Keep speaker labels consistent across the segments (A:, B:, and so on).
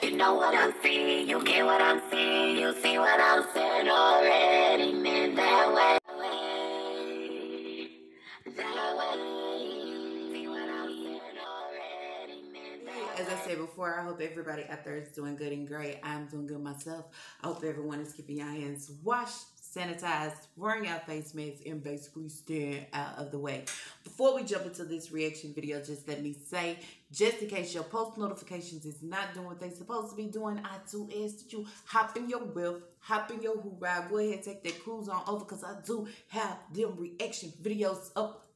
A: You know what I'm saying, you get what I'm saying, you see what I'm saying already,
B: before, I hope everybody out there is doing good and great. I'm doing good myself. I hope everyone is keeping your hands washed, sanitized, wearing our face masks, and basically staying out of the way. Before we jump into this reaction video, just let me say, just in case your post notifications is not doing what they're supposed to be doing, I do ask that you hop in your whip, hop in your hoorah, go ahead take that cruise on over because I do have them reaction videos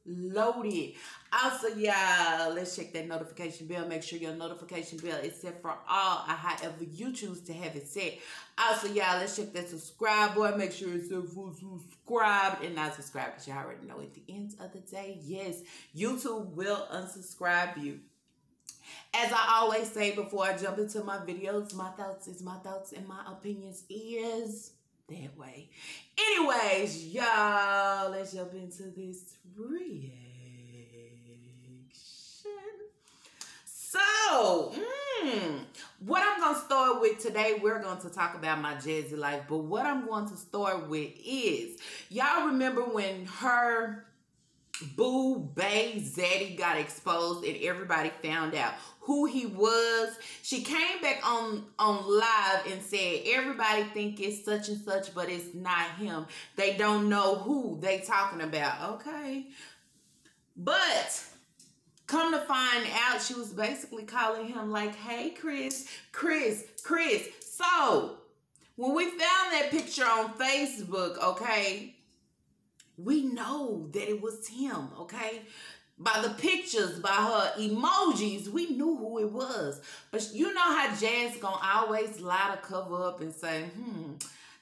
B: uploaded. Also, y'all, let's check that notification bell. Make sure your notification bell is set for all, or however you choose to have it set. Also, y'all, let's check that subscribe button. Make sure it's set for subscribed and not subscribed because y'all already know at the end of the day, yes, YouTube will unsubscribe you. As I always say before I jump into my videos, my thoughts is my thoughts and my opinions is that way. Anyways, y'all, let's jump into this reaction. So, mm, what I'm going to start with today, we're going to talk about my Jazzy life. But what I'm going to start with is, y'all remember when her Boo Bay Zaddy got exposed and everybody found out who he was. She came back on on live and said everybody think it's such and such, but it's not him. They don't know who they talking about. Okay. But come to find out, she was basically calling him like, hey Chris, Chris, Chris. So when we found that picture on Facebook, okay, we know that it was him, okay? By the pictures, by her emojis, we knew who it was. But you know how Jazz gonna always lie to cover up and say, hmm,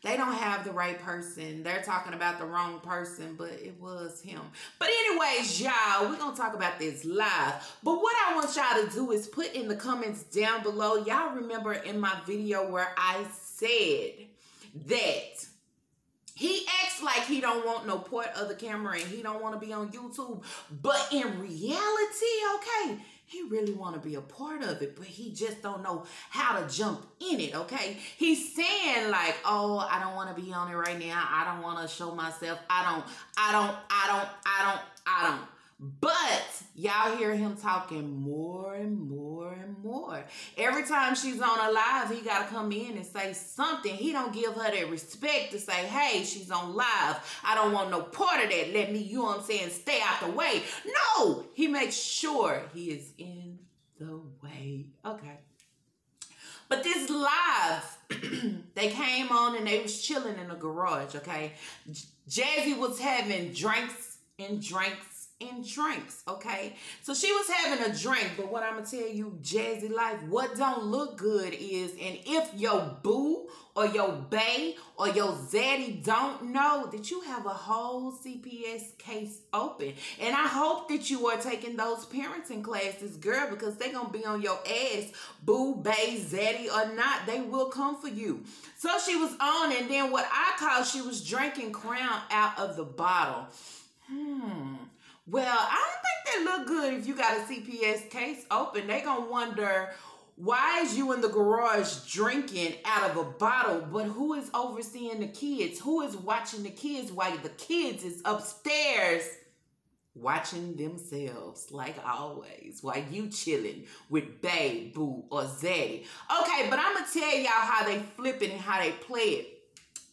B: they don't have the right person. They're talking about the wrong person, but it was him. But anyways, y'all, we're gonna talk about this live. But what I want y'all to do is put in the comments down below. Y'all remember in my video where I said that he acts like he don't want no part of the camera and he don't want to be on YouTube. But in reality, okay, he really want to be a part of it, but he just don't know how to jump in it, okay? He's saying like, "Oh, I don't want to be on it right now. I don't want to show myself. I don't I don't I don't I don't I don't." But y'all hear him talking more and more and more. Every time she's on a live, he gotta come in and say something. He don't give her that respect to say, hey, she's on live. I don't want no part of that. Let me, you know what I'm saying, stay out the way. No, he makes sure he is in the way. Okay. But this live, they came on and they was chilling in the garage, okay? Jazzy was having drinks and drinks and drinks, okay? So she was having a drink, but what I'm gonna tell you, Jazzy Life, what don't look good is, and if your boo or your bae or your zaddy don't know that you have a whole CPS case open. And I hope that you are taking those parenting classes, girl, because they're gonna be on your ass, boo, bae, zaddy or not, they will come for you. So she was on, and then what I call she was drinking crown out of the bottle. Hmm. Well, I don't think they look good if you got a CPS case open. They gonna wonder why is you in the garage drinking out of a bottle, but who is overseeing the kids? Who is watching the kids while the kids is upstairs watching themselves like always while you chilling with babe, boo, or zaddy. Okay, but I'm gonna tell y'all how they flip it and how they play it.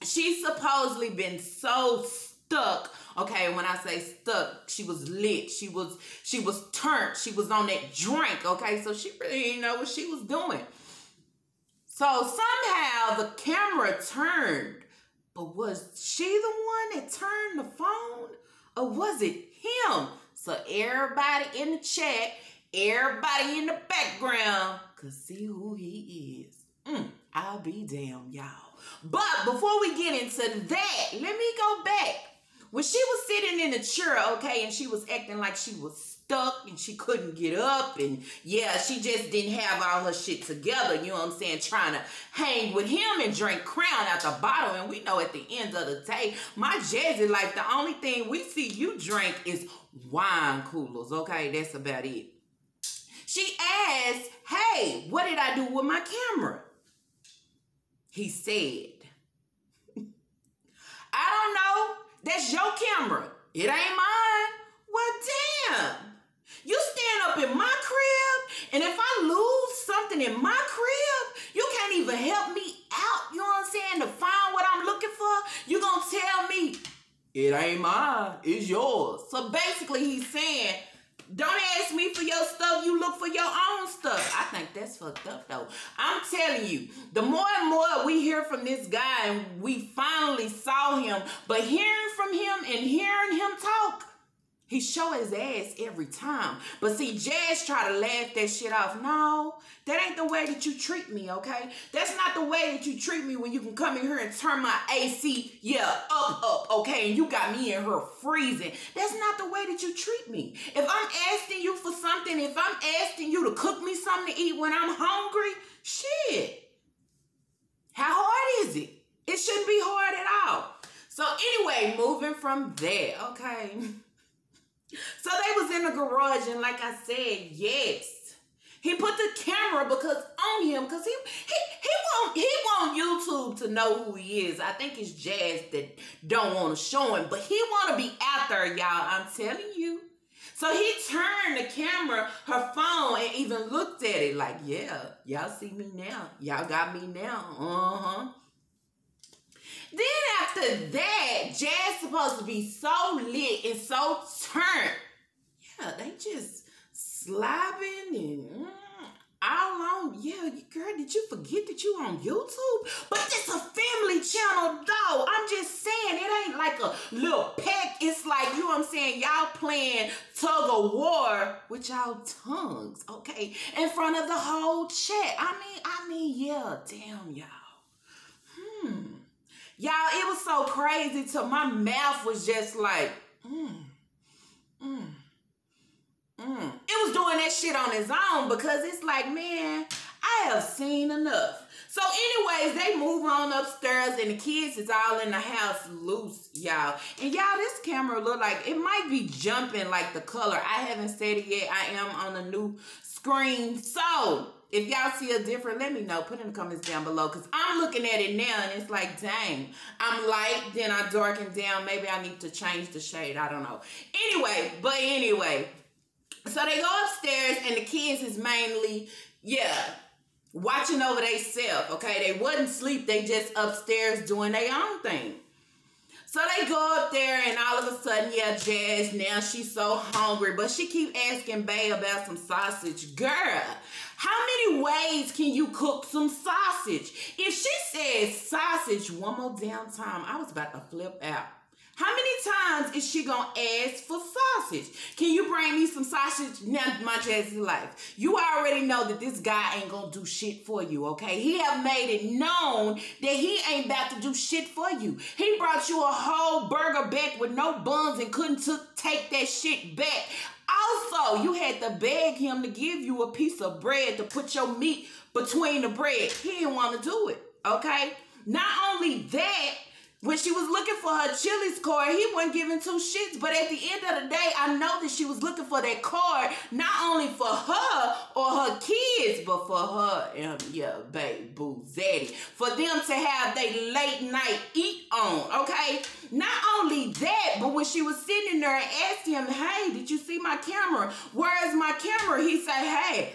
B: She's supposedly been so stuck Okay, when I say stuck, she was lit. She was she was turned. She was on that drink. Okay, so she really didn't know what she was doing. So somehow the camera turned, but was she the one that turned the phone, or was it him? So everybody in the chat, everybody in the background could see who he is. Mm, I'll be damned, y'all. But before we get into that, let me go back when she was sitting in the chair, okay, and she was acting like she was stuck and she couldn't get up, and yeah, she just didn't have all her shit together, you know what I'm saying? Trying to hang with him and drink crown out the bottle. And we know at the end of the day, my Jazzy, like the only thing we see you drink is wine coolers, okay? That's about it. She asked, Hey, what did I do with my camera? He said, I don't know. That's your camera. It ain't mine. Well, damn. You stand up in my crib, and if I lose something in my crib, you can't even help me out. You know what I'm saying? To find what I'm looking for, You're gonna tell me it ain't mine, it's yours. So basically, he's saying don't ask me for your stuff. You look for your own stuff. I think that's fucked up though. I'm telling you, the more and more we hear from this guy and we finally saw him, but hearing from him and hearing him talk, he show his ass every time. But see, Jazz try to laugh that shit off. No, that ain't the way that you treat me, okay? That's not the way that you treat me when you can come in here and turn my AC, yeah, up, up, okay? And you got me in here freezing. That's not the way that you treat me. If I'm asking you for something, if I'm asking you to cook me something to eat when I'm hungry, shit. How hard is it? It shouldn't be hard at all. So anyway, moving from there, okay? So they was in the garage, and like I said, yes, he put the camera because on him because he he he want he want YouTube to know who he is. I think it's Jazz that don't want to show him, but he want to be out there, y'all. I'm telling you. So he turned the camera, her phone, and even looked at it like, yeah, y'all see me now. Y'all got me now. Uh-huh. Then after that, Jazz supposed to be so lit and so turned. Yeah, they just slapping and mm, all on. Yeah, girl, did you forget that you on YouTube? But it's a family channel, though. I'm just saying, it ain't like a little peck. It's like, you know what I'm saying? Y'all playing tug of war with y'all tongues, okay? In front of the whole chat. I mean, I mean, yeah, damn, y'all. Y'all, it was so crazy till my mouth was just like, mm, mm, mm. It was doing that shit on its own because it's like, man, I have seen enough. So, anyways, they move on upstairs and the kids is all in the house loose, y'all. And y'all, this camera look like it might be jumping like the color. I haven't said it yet. I am on a new screen. So, if y'all see a different, let me know. Put in the comments down below. Because I'm looking at it now and it's like, dang. I'm light, then I darken down. Maybe I need to change the shade. I don't know. Anyway, but anyway. So they go upstairs and the kids is mainly, yeah, watching over they self. Okay, they wasn't sleep. They just upstairs doing their own thing. So they go up there and all of a sudden, yeah, Jazz, now she's so hungry. But she keep asking Bay about some sausage. Girl, how many ways can you cook some sausage? If she says sausage one more damn time, I was about to flip out. How many times is she gonna ask for sausage? Can you bring me some sausage? Now, my Jazzy life. You already know that this guy ain't gonna do shit for you, okay? He have made it known that he ain't about to do shit for you. He brought you a whole burger back with no buns and couldn't take that shit back. Also, you had to beg him to give you a piece of bread to put your meat between the bread. He didn't want to do it, okay? Not only that, when she was looking for her Chili's card, he wasn't giving two shits. But at the end of the day, I know that she was looking for that card not only for her or her kids, but for her and your baby boo, zaddy. For them to have their late night eat on, okay? Not only that, but when she was sitting there and asked him, hey, did you see my camera? Where is my camera? He said, hey,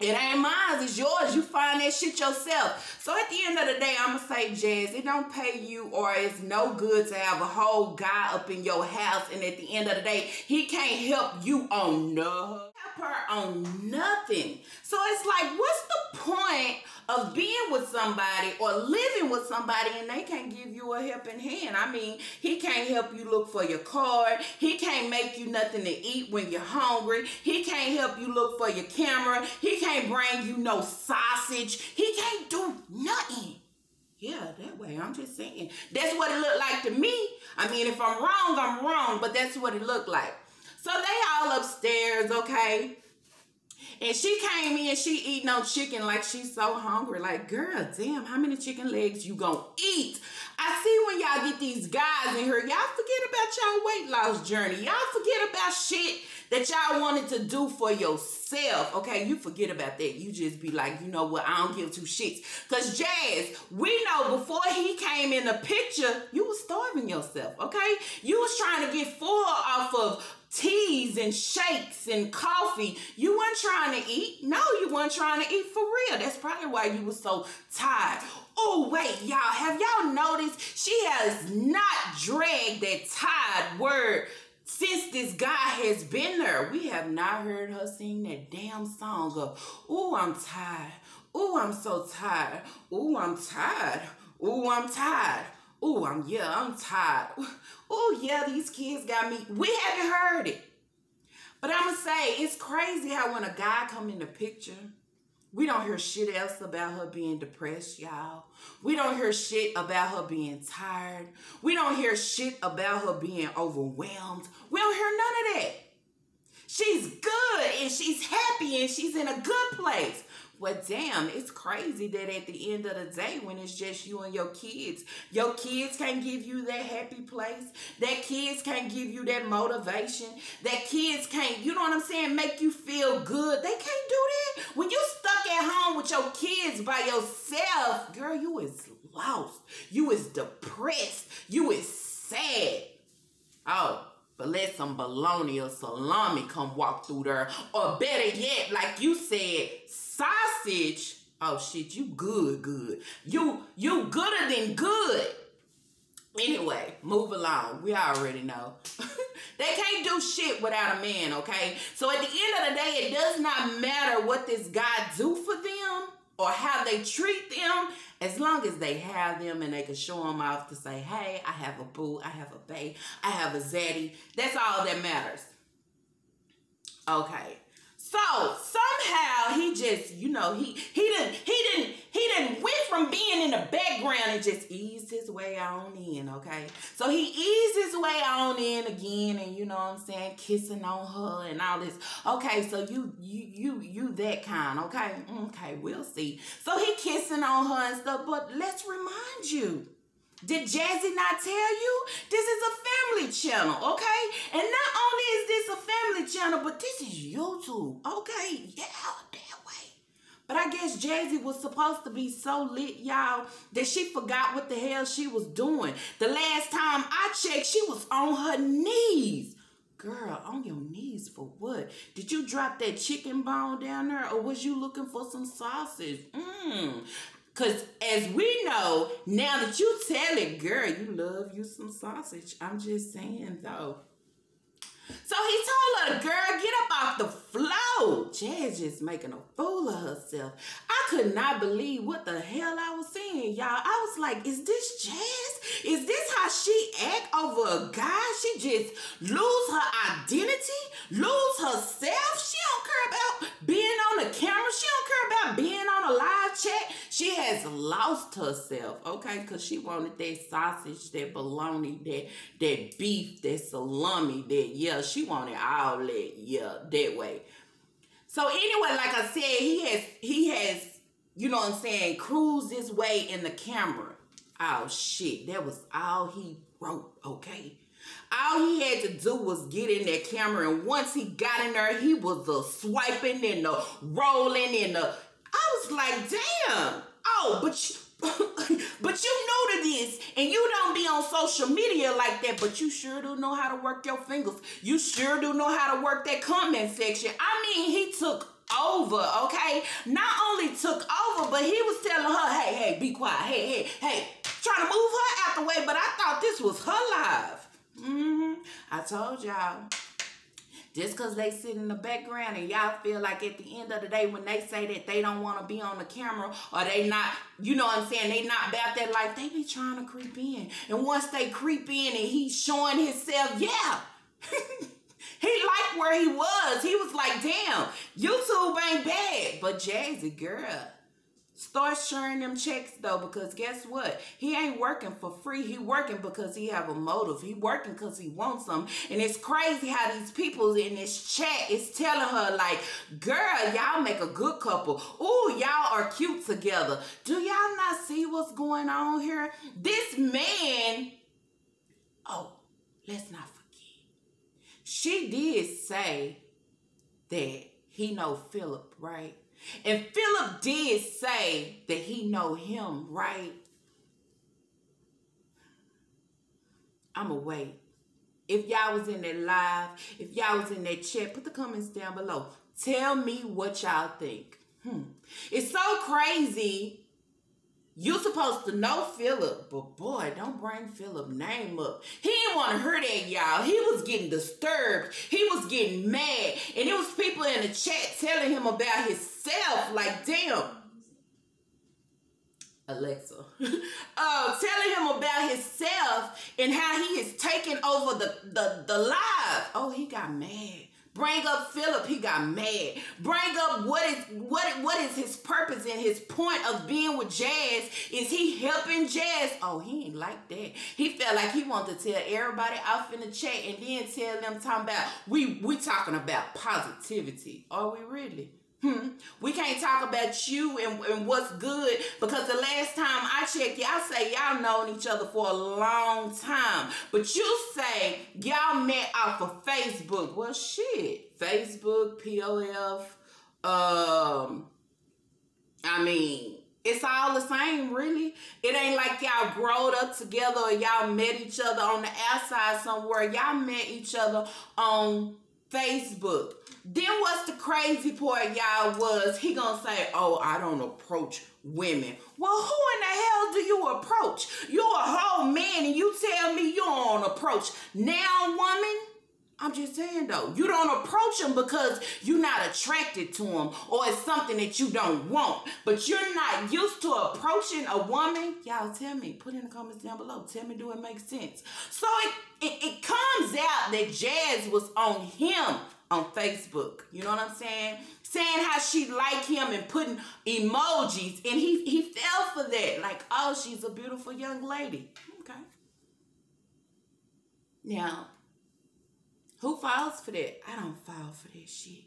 B: it ain't mine, it's yours. You find that shit yourself. So at the end of the day, I'ma say, Jazz, it don't pay you or it's no good to have a whole guy up in your house and at the end of the day, he can't help you on no help her on nothing. So it's like, what's the point of being with somebody or living with somebody and they can't give you a helping hand. I mean, he can't help you look for your card. He can't make you nothing to eat when you're hungry. He can't help you look for your camera. He can't bring you no sausage. He can't do nothing. Yeah, that way. I'm just saying. That's what it looked like to me. I mean, if I'm wrong, I'm wrong, but that's what it looked like. So they all upstairs, okay? And she came in, she eat no chicken like she's so hungry. Like, girl, damn, how many chicken legs you gonna eat? I see when y'all get these guys in here, y'all forget about y'all weight loss journey. Y'all forget about shit that y'all wanted to do for yourself. Okay, you forget about that. You just be like, you know what, I don't give two shits. Cause Jazz, we know before he came in the picture, you was starving yourself, okay? You was trying to get full off of teas and shakes and coffee. You weren't trying to eat. No, you weren't trying to eat for real. That's probably why you were so tired. Oh, wait, y'all. Have y'all noticed she has not dragged that tired word since this guy has been there? We have not heard her sing that damn song of, oh, I'm tired. Oh, I'm so tired. Oh, I'm tired. Oh, I'm tired. Oh, I'm yeah, I'm tired. Oh, yeah, these kids got me. We haven't heard it. But I'ma say it's crazy how when a guy come in the picture, we don't hear shit else about her being depressed, y'all. We don't hear shit about her being tired. We don't hear shit about her being overwhelmed. We don't hear none of that. She's good and she's happy and she's in a good place. Well, damn, it's crazy that at the end of the day, when it's just you and your kids, your kids can't give you that happy place. That kids can't give you that motivation. That kids can't, you know what I'm saying, make you feel good. They can't do that. When you stuck at home with your kids by yourself, girl, you is lost. You is depressed. You is sad. Oh, but let some bologna or salami come walk through there. Or better yet, like you said, sausage. Oh shit, you good, good. You you gooder than good. Anyway, move along. We already know. they can't do shit without a man, okay? So at the end of the day, it does not matter what this guy do for them or how they treat them, as long as they have them and they can show them off to say, hey, I have a boo, I have a bae, I have a zaddy. That's all that matters. Okay. So somehow he just, you know, he he didn't he didn't he didn't went from being in the background and just eased his way on in, okay? So he eased his way on in again and you know what I'm saying, kissing on her and all this. Okay, so you you you you that kind, okay? Okay, we'll see. So he kissing on her and stuff, but let's remind you did Jazzy not tell you? This is a family channel, okay? And not only is this a family channel, but this is YouTube, okay? Yeah, that way. But I guess Jazzy was supposed to be so lit, y'all, that she forgot what the hell she was doing. The last time I checked, she was on her knees. Girl, on your knees for what? Did you drop that chicken bone down there or was you looking for some sausage? Mmm. Because as we know, now that you tell it, girl, you love you some sausage. I'm just saying, though. So he told her, girl, get up off the floor. Jazz just making a fool of herself. I could not believe what the hell I was seeing, y'all. I was like, is this Jazz? Is this how she act over a guy? She just lose her identity, lose herself. She don't care about being on the camera. She being on a live chat. She has lost herself, okay? Because she wanted that sausage, that bologna, that, that beef, that salami, that, yeah, she wanted all that, yeah, that way. So anyway, like I said, he has, he has, you know what I'm saying, cruised his way in the camera. Oh shit, that was all he wrote, okay? All he had to do was get in that camera, and once he got in there, he was the swiping and the rolling and the. I was like, damn. Oh, but you, but you know to this, and you don't be on social media like that, but you sure do know how to work your fingers. You sure do know how to work that comment section. I mean, he took over, okay? Not only took over, but he was telling her, hey, hey, be quiet, hey, hey, hey, trying to move her out the way, but I thought this was her life. Mm-hmm. I told y'all. Just because they sit in the background and y'all feel like at the end of the day when they say that they don't want to be on the camera or they not, you know what I'm saying, they not about that life, they be trying to creep in. And once they creep in and he's showing himself, yeah. he liked where he was. He was like, damn, YouTube ain't bad. But Jazzy, girl, Start sharing them checks though, because guess what? He ain't working for free. He working because he have a motive. He working because he wants them. And it's crazy how these people in this chat is telling her like, girl, y'all make a good couple. Ooh, y'all are cute together. Do y'all not see what's going on here? This man, oh, let's not forget. She did say that he know Philip, right? And Philip did say that he know him, right? I'ma wait. If y'all was in that live, if y'all was in that chat, put the comments down below. Tell me what y'all think. Hmm. It's so crazy you supposed to know Philip, but boy, don't bring Philip name up. He didn't want to hear that, y'all. He was getting disturbed. He was getting mad. And it was people in the chat telling him about Like, damn. Alexa. uh, telling him about himself and how he is taking over the, the, the live. Oh, he got mad. Bring up Philip, he got mad. Bring up what is what what is his purpose and his point of being with Jazz? Is he helping Jazz? Oh, he ain't like that. He felt like he wanted to tell everybody off in the chat and then tell them talking about we we talking about positivity. Are we really? Hmm. We can't talk about you and, and what's good because the last time I checked, y'all say y'all known each other for a long time. But you say y'all met off of Facebook. Well, shit. Facebook, POF, um, I mean, it's all the same, really. It ain't like y'all growed up together or y'all met each other on the outside somewhere. Y'all met each other on Facebook. Then what's the crazy part, y'all, was he gonna say, oh, I don't approach women. Well, who in the hell do you approach? You're a whole man and you tell me you don't approach. Now, woman, I'm just saying though, you don't approach them because you're not attracted to them or it's something that you don't want. But you're not used to approaching a woman. Y'all tell me, put in the comments down below. Tell me, do it make sense? So it, it, it comes out that Jazz was on him on Facebook. You know what I'm saying? Saying how she liked him and putting emojis, and he he fell for that. Like, oh, she's a beautiful young lady. Okay. Now, who falls for that? I don't fall for that shit.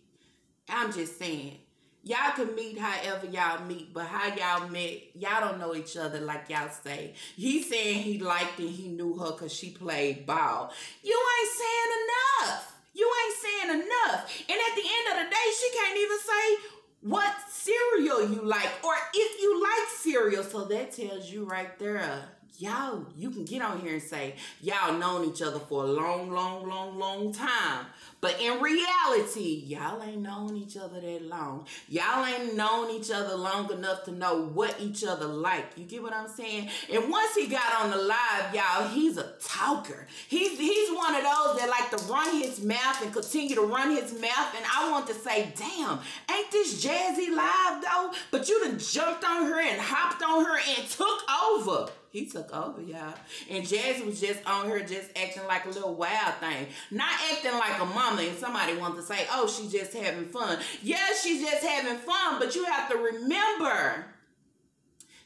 B: I'm just saying. Y'all can meet however y'all meet, but how y'all met, y'all don't know each other like y'all say. He saying he liked and he knew her because she played ball. You ain't saying enough. You ain't saying enough. And at the end of the day, she can't even say what cereal you like or if you like cereal. So that tells you right there, y'all, you can get on here and say, y'all known each other for a long, long, long, long time. But in reality, y'all ain't known each other that long. Y'all ain't known each other long enough to know what each other like. You get what I'm saying? And once he got on the live, y'all, he's a talker. He's he's one of those that like to run his mouth and continue to run his mouth. And I want to say, damn, ain't this Jazzy live though? But you done jumped on her and hopped on her and took over he took over, y'all. And Jazz was just on her just acting like a little wild thing. Not acting like a mama and somebody wants to say, oh, she's just having fun. Yeah, she's just having fun, but you have to remember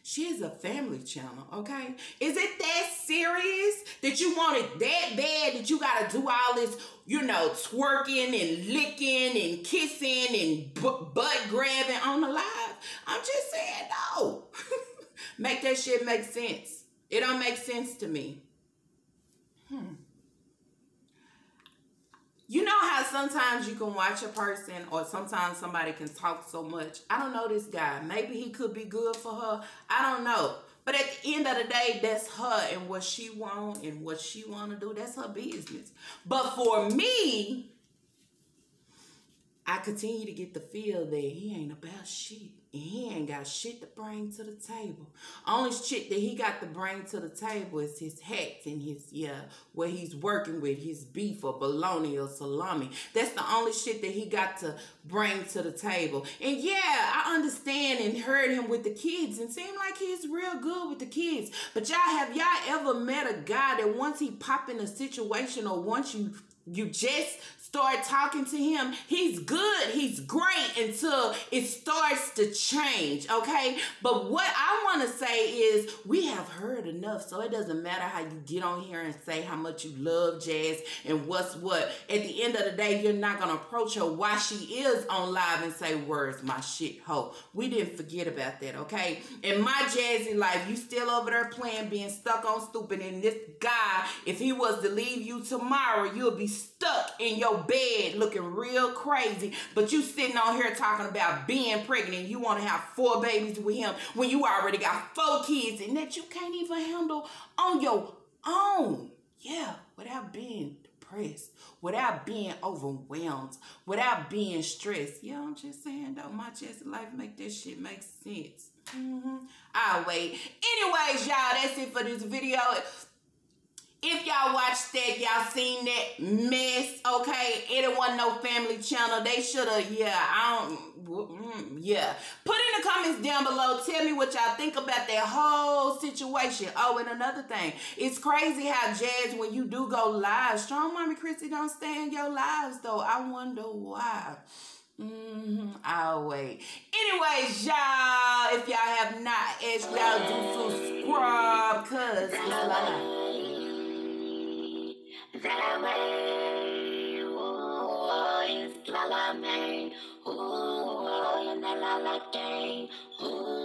B: she is a family channel, okay? Is it that serious that you want it that bad that you gotta do all this, you know, twerking and licking and kissing and butt grabbing on the live? I'm just saying, no. make that shit make sense. It don't make sense to me. Hmm. You know how sometimes you can watch a person or sometimes somebody can talk so much. I don't know this guy. Maybe he could be good for her. I don't know. But at the end of the day, that's her and what she want and what she want to do. That's her business. But for me, I continue to get the feel that he ain't about shit. He ain't got shit to bring to the table. Only shit that he got to bring to the table is his hats and his, yeah, what he's working with, his beef or bologna or salami. That's the only shit that he got to bring to the table. And yeah, I understand and heard him with the kids and seemed like he's real good with the kids. But y'all, have y'all ever met a guy that once he pop in a situation or once you you just start talking to him, he's good, he's great until it starts to change, okay? But what I want to say is we have heard enough, so it doesn't matter how you get on here and say how much you love Jazz and what's what. At the end of the day, you're not going to approach her while she is on live and say, Where's my shit hoe? We didn't forget about that, okay? In my jazzy life, you still over there playing, being stuck on stupid, and this guy, if he was to leave you tomorrow, you'll be stuck in your bed looking real crazy, but you sitting on here talking about being pregnant. You want to have four babies with him when you already got four kids and that you can't even handle on your own. Yeah, without being depressed, without being overwhelmed, without being stressed. Yeah, I'm just saying though, my chest life make this shit make sense. Mm-hmm. I'll wait. Anyways, y'all, that's it for this video. If y'all watched that, y'all seen that mess, okay? It wasn't no family channel. They should have, yeah, I don't, mm, yeah. Put in the comments down below. Tell me what y'all think about that whole situation. Oh, and another thing. It's crazy how Jazz, when you do go live, Strong Mommy Chrissy don't stay in your lives, though. I wonder why. Mm-hmm. I'll wait. Anyways, y'all, if y'all have not asked y'all do subscribe, cause it's live
A: that way. Ooh, it's la la man. Ooh, and oh, la la la gang. Ooh.